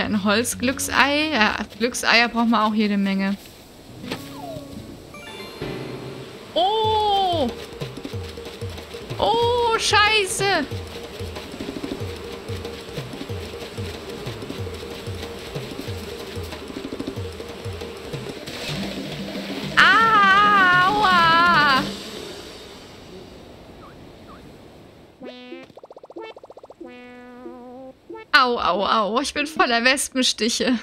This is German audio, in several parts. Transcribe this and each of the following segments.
wieder ein Holzglücksei. Ja, Glückseier braucht man auch jede Menge. Oh! Oh, scheiße! Au, au, au. Ich bin voller Wespenstiche.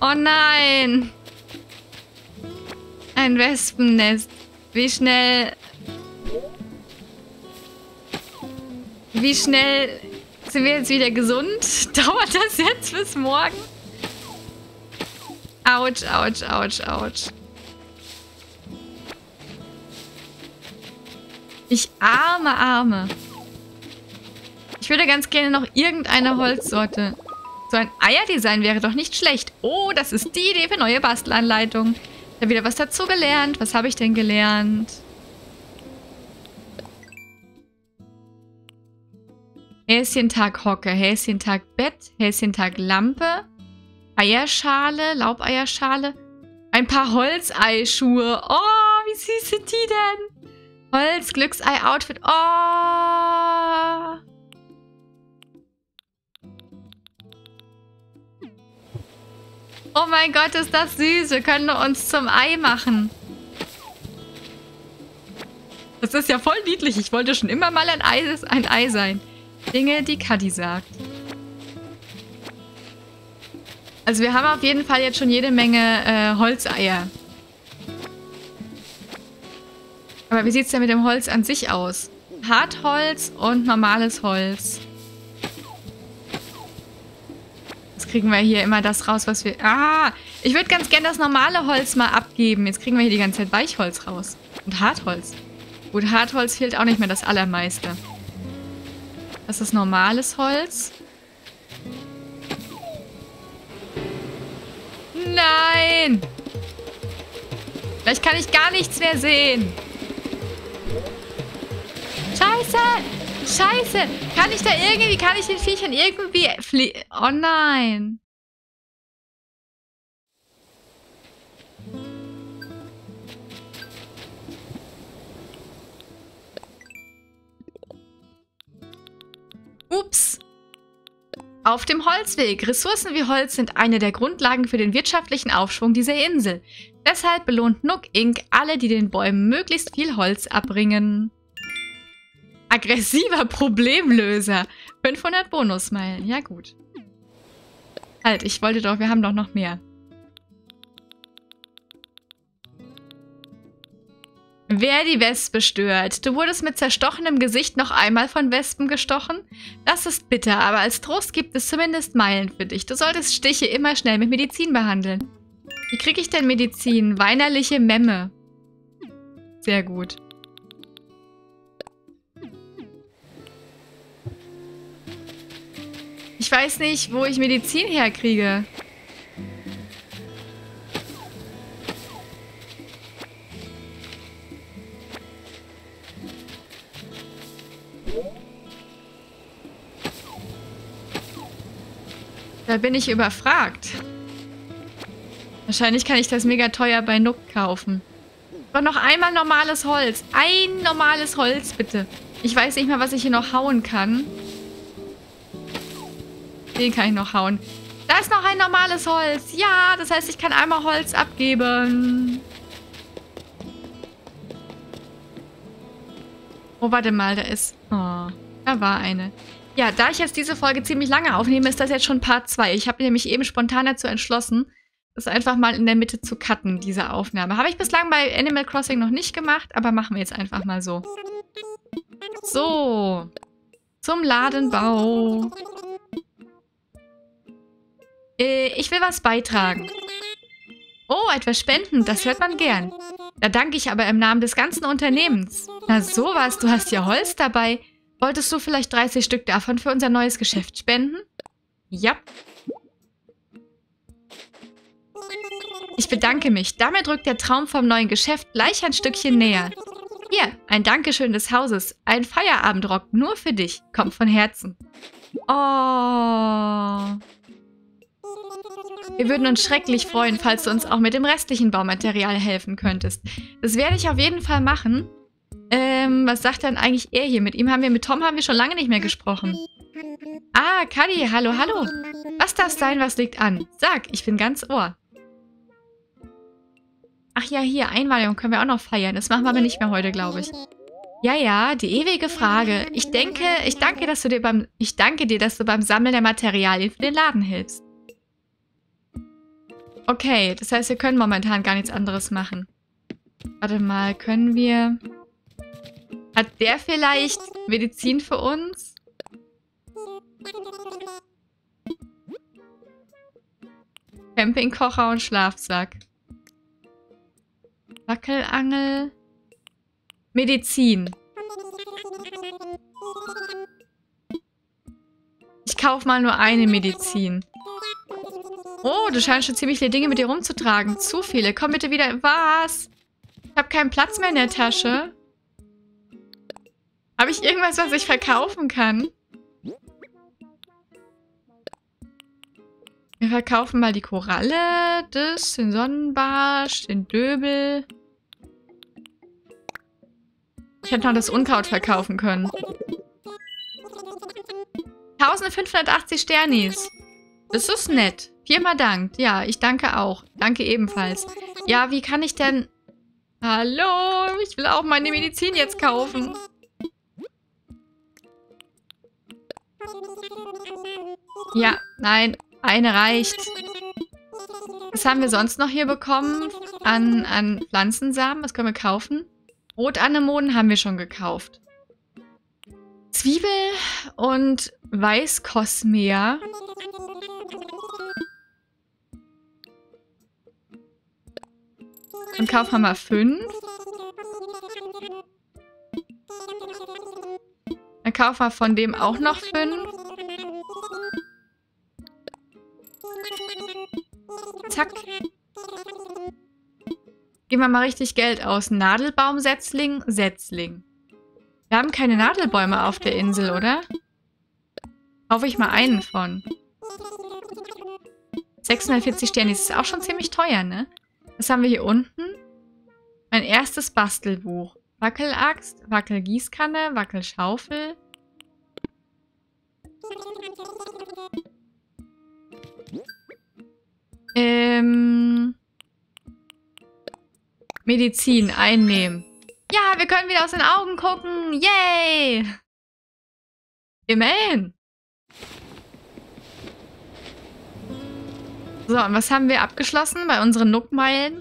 Oh nein. Ein Wespennest. Wie schnell... Wie schnell sind wir jetzt wieder gesund? Dauert das jetzt bis morgen? Autsch, autsch, autsch, autsch. Ich arme, arme. Ich würde ganz gerne noch irgendeine Holzsorte. So ein Eierdesign wäre doch nicht schlecht. Oh, das ist die Idee für neue Bastelanleitungen. Ich habe wieder was dazu gelernt. Was habe ich denn gelernt? Häschentag Hocke, Häschentag Bett, Häschentag Lampe, Eierschale, Laubeierschale, ein paar Holzeischuhe. Oh, wie süß sind die denn? Holz, Glücksei, Outfit. Oh. Oh mein Gott, ist das süß. Wir können uns zum Ei machen. Das ist ja voll niedlich. Ich wollte schon immer mal ein Ei, ein Ei sein. Dinge, die Cuddy sagt. Also wir haben auf jeden Fall jetzt schon jede Menge äh, Holzeier. Aber wie sieht es denn mit dem Holz an sich aus? Hartholz und normales Holz. Kriegen wir hier immer das raus, was wir... Ah, ich würde ganz gerne das normale Holz mal abgeben. Jetzt kriegen wir hier die ganze Zeit Weichholz raus. Und Hartholz. Gut, Hartholz fehlt auch nicht mehr das Allermeiste. Das ist normales Holz. Nein! Vielleicht kann ich gar nichts mehr sehen. Scheiße! Scheiße! Kann ich da irgendwie, kann ich den Viechern irgendwie flie... Oh nein! Ups! Auf dem Holzweg. Ressourcen wie Holz sind eine der Grundlagen für den wirtschaftlichen Aufschwung dieser Insel. Deshalb belohnt Nook Inc. alle, die den Bäumen möglichst viel Holz abbringen. Aggressiver Problemlöser. 500 Bonusmeilen. Ja gut. Halt, ich wollte doch, wir haben doch noch mehr. Wer die Wespe stört. Du wurdest mit zerstochenem Gesicht noch einmal von Wespen gestochen? Das ist bitter, aber als Trost gibt es zumindest Meilen für dich. Du solltest Stiche immer schnell mit Medizin behandeln. Wie kriege ich denn Medizin? Weinerliche Memme. Sehr gut. Weiß nicht, wo ich Medizin herkriege. Da bin ich überfragt. Wahrscheinlich kann ich das mega teuer bei Nook kaufen. Aber noch einmal normales Holz. Ein normales Holz, bitte. Ich weiß nicht mal, was ich hier noch hauen kann. Den kann ich noch hauen. Da ist noch ein normales Holz. Ja, das heißt, ich kann einmal Holz abgeben. Oh, warte mal, da ist... Oh, da war eine. Ja, da ich jetzt diese Folge ziemlich lange aufnehme, ist das jetzt schon Part 2. Ich habe nämlich eben spontan dazu entschlossen, das einfach mal in der Mitte zu cutten, diese Aufnahme. Habe ich bislang bei Animal Crossing noch nicht gemacht, aber machen wir jetzt einfach mal so. So. Zum Ladenbau. Äh, ich will was beitragen. Oh, etwas spenden, das hört man gern. Da danke ich aber im Namen des ganzen Unternehmens. Na sowas, du hast ja Holz dabei. Wolltest du vielleicht 30 Stück davon für unser neues Geschäft spenden? Ja. Ich bedanke mich. Damit rückt der Traum vom neuen Geschäft gleich ein Stückchen näher. Hier, ein Dankeschön des Hauses. Ein Feierabendrock nur für dich. Kommt von Herzen. Oh. Wir würden uns schrecklich freuen, falls du uns auch mit dem restlichen Baumaterial helfen könntest. Das werde ich auf jeden Fall machen. Ähm, was sagt denn eigentlich er hier? Mit ihm haben wir, mit Tom haben wir schon lange nicht mehr gesprochen. Ah, Kadi, hallo, hallo. Was darf sein, was liegt an? Sag, ich bin ganz Ohr. Ach ja, hier, Einweihung können wir auch noch feiern. Das machen wir aber nicht mehr heute, glaube ich. Ja, ja, die ewige Frage. Ich denke, ich danke, dass du dir beim, ich danke dir, dass du beim Sammeln der Materialien für den Laden hilfst. Okay, das heißt, wir können momentan gar nichts anderes machen. Warte mal, können wir... Hat der vielleicht Medizin für uns? Campingkocher und Schlafsack. Wackelangel. Medizin. Ich kaufe mal nur eine Medizin. Oh, du scheinst schon ziemlich viele Dinge mit dir rumzutragen. Zu viele. Komm bitte wieder. Was? Ich habe keinen Platz mehr in der Tasche. Habe ich irgendwas, was ich verkaufen kann? Wir verkaufen mal die Koralle, das, den Sonnenbarsch, den Döbel. Ich hätte noch das Unkraut verkaufen können. 1580 Sternis. Das ist nett. Viermal Dank. Ja, ich danke auch. Danke ebenfalls. Ja, wie kann ich denn... Hallo, ich will auch meine Medizin jetzt kaufen. Ja, nein, eine reicht. Was haben wir sonst noch hier bekommen an, an Pflanzensamen? Was können wir kaufen? Rotanemonen haben wir schon gekauft. Zwiebel und Weißkosmea. Und kaufen wir mal fünf. Dann kaufen wir von dem auch noch fünf. Zack. Geben wir mal richtig Geld aus. Nadelbaumsetzling, Setzling. Wir haben keine Nadelbäume auf der Insel, oder? Kaufe ich mal einen von. 640 Sterne. Das ist auch schon ziemlich teuer, ne? Was haben wir hier unten? Mein erstes Bastelbuch. Wackelaxt, Wackelgießkanne, Wackelschaufel. Ähm... Medizin einnehmen. Ja, wir können wieder aus den Augen gucken. Yay! Immerhin. So, und was haben wir abgeschlossen bei unseren Nookmeilen?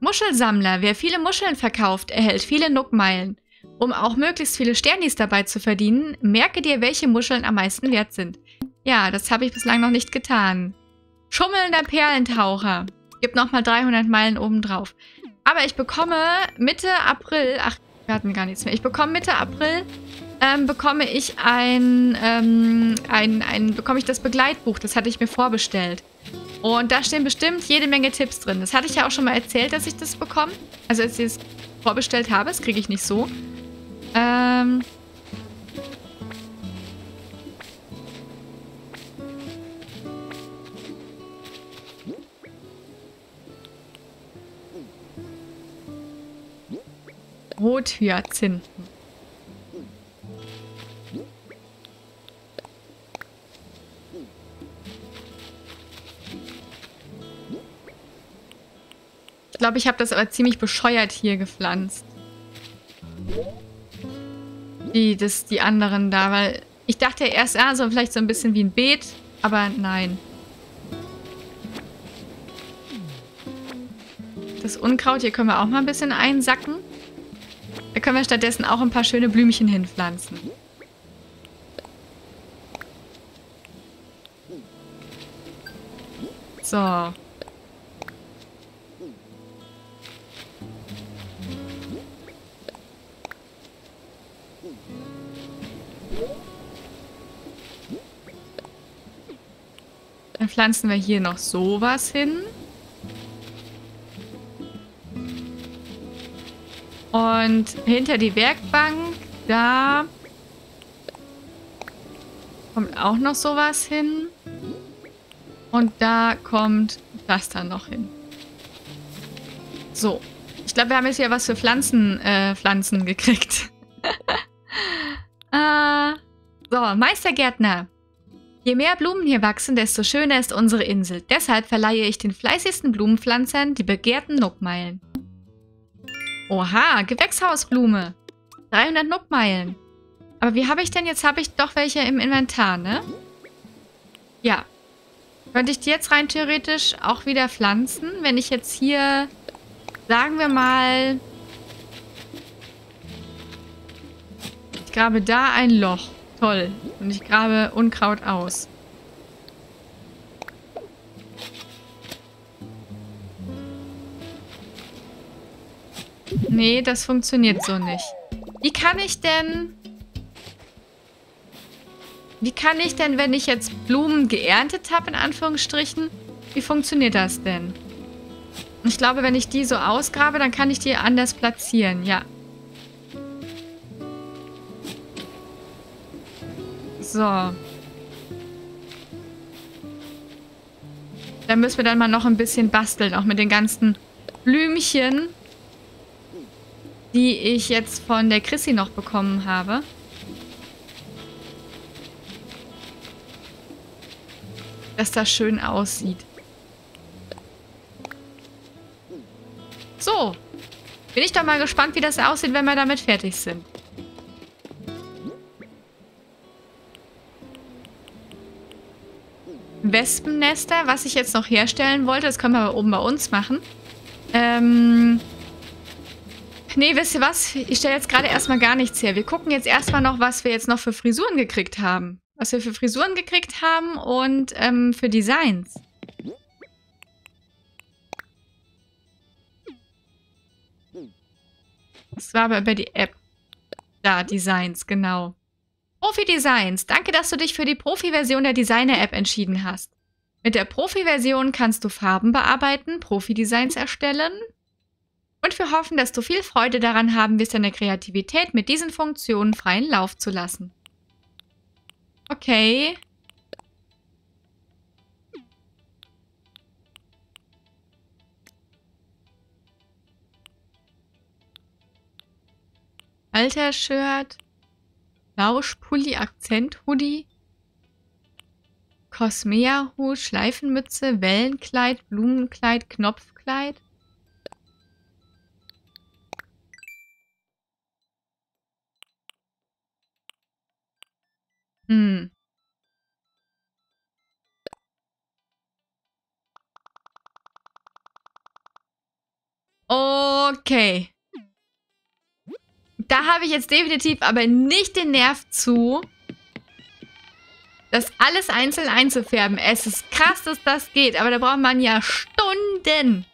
Muschelsammler. Wer viele Muscheln verkauft, erhält viele Nookmeilen. Um auch möglichst viele Sternis dabei zu verdienen, merke dir, welche Muscheln am meisten wert sind. Ja, das habe ich bislang noch nicht getan. Schummelnder Perlentaucher. Gibt nochmal 300 Meilen obendrauf. Aber ich bekomme Mitte April... Ach, wir hatten gar nichts mehr. Ich bekomme Mitte April... Ähm, bekomme ich ein, ähm, ein, ein, bekomme ich das Begleitbuch. Das hatte ich mir vorbestellt. Und da stehen bestimmt jede Menge Tipps drin. Das hatte ich ja auch schon mal erzählt, dass ich das bekomme. Also als ich es vorbestellt habe, das kriege ich nicht so. Ähm, Rothyazinthen. Glaube, ich habe das aber ziemlich bescheuert hier gepflanzt. Die, das, die anderen da, weil ich dachte erst, ah, so vielleicht so ein bisschen wie ein Beet, aber nein. Das Unkraut hier können wir auch mal ein bisschen einsacken. Da können wir stattdessen auch ein paar schöne Blümchen hinpflanzen. So. Dann pflanzen wir hier noch sowas hin. Und hinter die Werkbank, da kommt auch noch sowas hin. Und da kommt das dann noch hin. So. Ich glaube, wir haben jetzt hier was für Pflanzen, äh, Pflanzen gekriegt. äh, so, Meistergärtner. Je mehr Blumen hier wachsen, desto schöner ist unsere Insel. Deshalb verleihe ich den fleißigsten Blumenpflanzern die begehrten Nuckmeilen. Oha, Gewächshausblume. 300 Nuckmeilen. Aber wie habe ich denn? Jetzt habe ich doch welche im Inventar, ne? Ja. Könnte ich die jetzt rein theoretisch auch wieder pflanzen, wenn ich jetzt hier, sagen wir mal, ich grabe da ein Loch. Toll. Und ich grabe Unkraut aus. Nee, das funktioniert so nicht. Wie kann ich denn... Wie kann ich denn, wenn ich jetzt Blumen geerntet habe, in Anführungsstrichen, wie funktioniert das denn? Ich glaube, wenn ich die so ausgrabe, dann kann ich die anders platzieren, ja. So. Da müssen wir dann mal noch ein bisschen basteln, auch mit den ganzen Blümchen, die ich jetzt von der Chrissy noch bekommen habe. Dass das schön aussieht. So. Bin ich doch mal gespannt, wie das aussieht, wenn wir damit fertig sind. Wespennester, was ich jetzt noch herstellen wollte. Das können wir aber oben bei uns machen. Ähm... Nee, wisst ihr was? Ich stelle jetzt gerade erstmal gar nichts her. Wir gucken jetzt erstmal noch, was wir jetzt noch für Frisuren gekriegt haben. Was wir für Frisuren gekriegt haben und ähm, für Designs. Das war aber über die App. Da, Designs, genau. Profi-Designs. Danke, dass du dich für die Profi-Version der Designer-App entschieden hast. Mit der Profi-Version kannst du Farben bearbeiten, Profi-Designs erstellen und wir hoffen, dass du viel Freude daran haben wirst, deine Kreativität mit diesen Funktionen freien Lauf zu lassen. Okay. Alter-Shirt. Lauschpulli, Akzent-Hoodie, Cosmea-Hut, Schleifenmütze, Wellenkleid, Blumenkleid, Knopfkleid. Hm. Okay habe ich jetzt definitiv aber nicht den Nerv zu, das alles einzeln einzufärben. Es ist krass, dass das geht, aber da braucht man ja Stunden.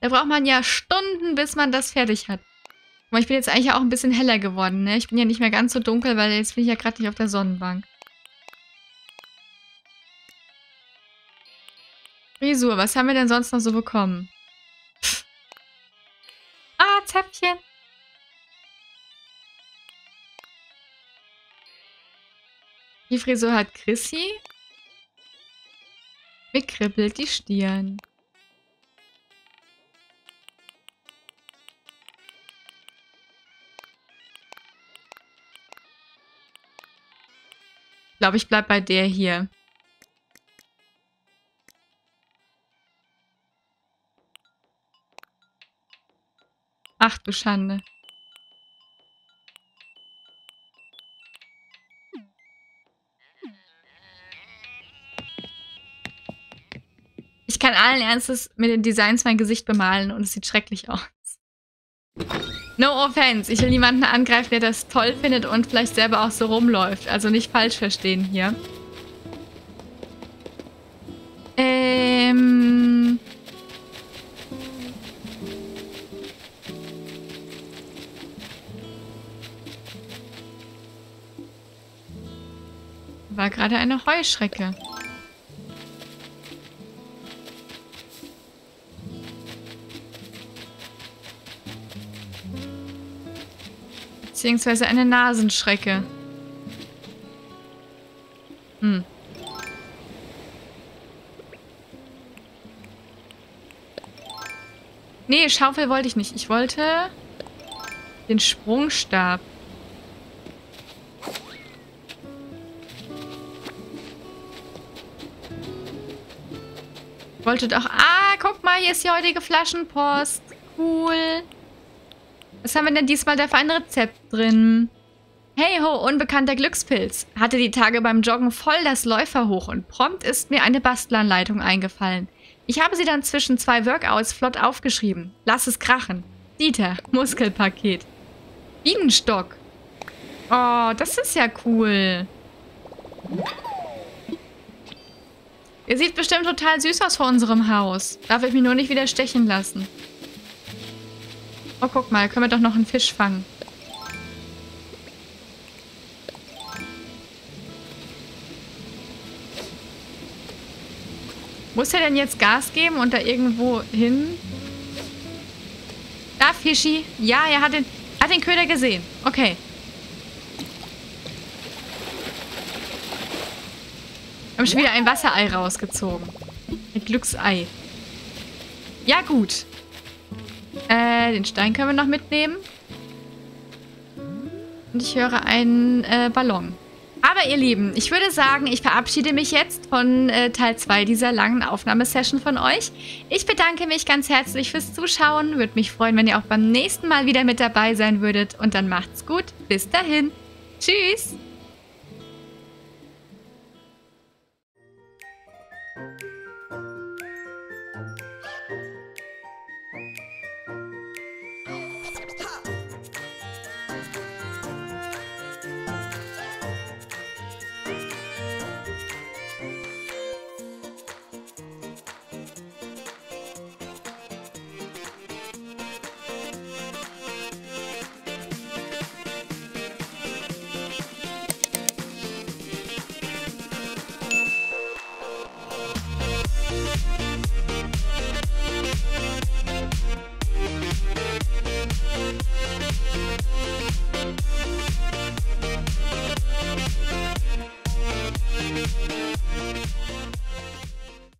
Da braucht man ja Stunden, bis man das fertig hat. Aber ich bin jetzt eigentlich auch ein bisschen heller geworden, ne? Ich bin ja nicht mehr ganz so dunkel, weil jetzt bin ich ja gerade nicht auf der Sonnenbank. Frisur, was haben wir denn sonst noch so bekommen? Pff. Ah, Zäpfchen. Die Frisur hat Chrissy. Mir kribbelt die Stirn. Ich glaube, ich bleib bei der hier. Ach du Schande. Kann allen Ernstes mit den Designs mein Gesicht bemalen und es sieht schrecklich aus. No offense. Ich will niemanden angreifen, der das toll findet und vielleicht selber auch so rumläuft. Also nicht falsch verstehen hier. Ähm... War gerade eine Heuschrecke. Beziehungsweise eine Nasenschrecke. Hm. Nee, Schaufel wollte ich nicht. Ich wollte den Sprungstab. Ich wollte doch... Ah, guck mal, hier ist die heutige Flaschenpost. Cool. Was haben wir denn diesmal da für ein Rezept drin? Hey ho, unbekannter Glückspilz. Hatte die Tage beim Joggen voll das Läufer hoch und prompt ist mir eine Bastelanleitung eingefallen. Ich habe sie dann zwischen zwei Workouts flott aufgeschrieben. Lass es krachen. Dieter, Muskelpaket. Bienenstock. Oh, das ist ja cool. Ihr sieht bestimmt total süß aus vor unserem Haus. Darf ich mich nur nicht wieder stechen lassen. Oh, guck mal, können wir doch noch einen Fisch fangen. Muss er denn jetzt Gas geben und da irgendwo hin? Da, Fischi. Ja, er hat den, hat den Köder gesehen. Okay. Wir haben schon wieder ein Wasserei rausgezogen. Ein Glücksei. Ja, gut. Äh, den Stein können wir noch mitnehmen. Und ich höre einen äh, Ballon. Aber ihr Lieben, ich würde sagen, ich verabschiede mich jetzt von äh, Teil 2 dieser langen Aufnahmesession von euch. Ich bedanke mich ganz herzlich fürs Zuschauen. Würde mich freuen, wenn ihr auch beim nächsten Mal wieder mit dabei sein würdet. Und dann macht's gut. Bis dahin. Tschüss.